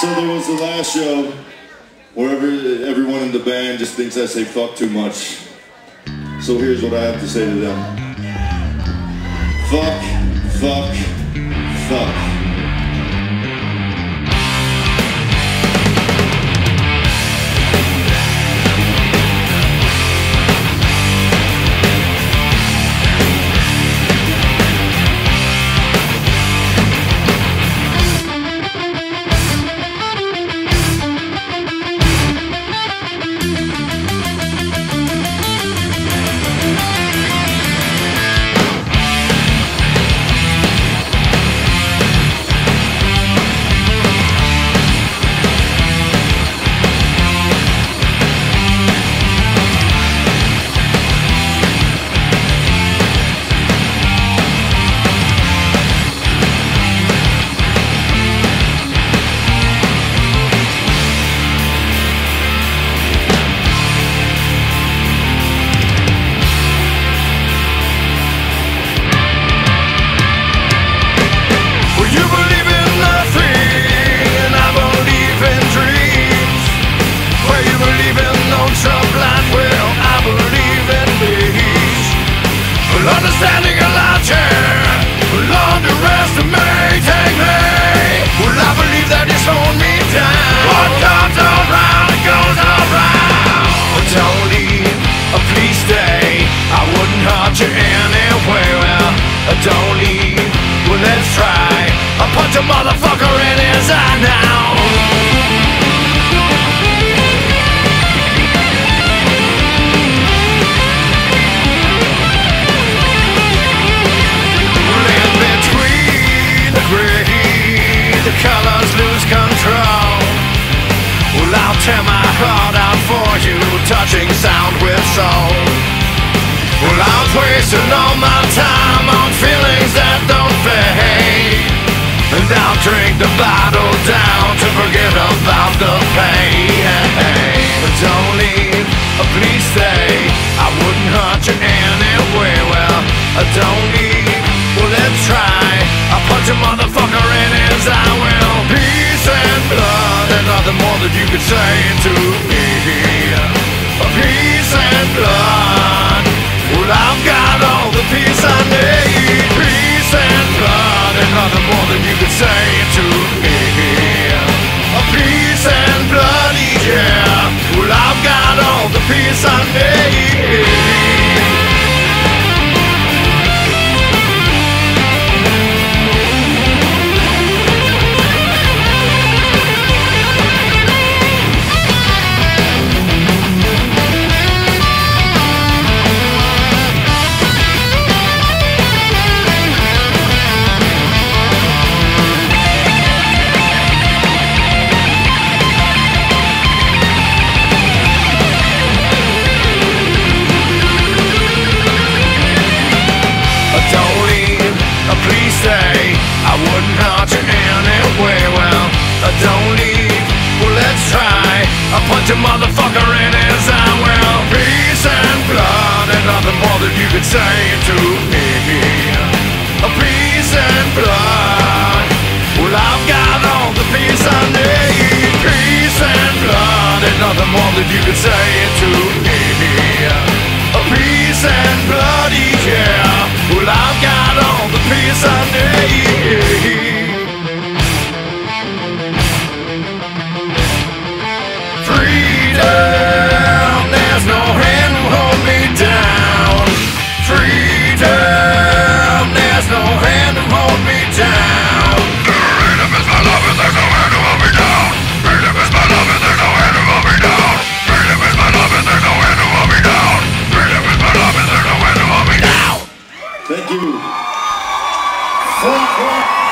So there was the last show where every, everyone in the band just thinks I say fuck too much. So here's what I have to say to them. Fuck, fuck, fuck. Underestimate me. Well, I believe that it's me down. What comes around, it goes around. Don't leave, uh, please stay. I wouldn't hurt you anyway. Well, uh, don't leave. Well, let's try. I'll punch a motherfucker tear my heart out for you, touching sound with soul. Well, I'm wasting all my time on feelings that don't fade. And I'll drink the bottle down to forget about the pain. But don't leave, please stay. I wouldn't hurt you anyway. Well, uh, don't leave, nothing more that you could say to me. Peace and blood. Punch a motherfucker in his eye. Well, peace and blood, and nothing more than you could say to me. Peace and blood. Well, I've got all the peace I need. Peace and blood, and nothing more than you could say to me. Peace and bloody Thank you. Thank you.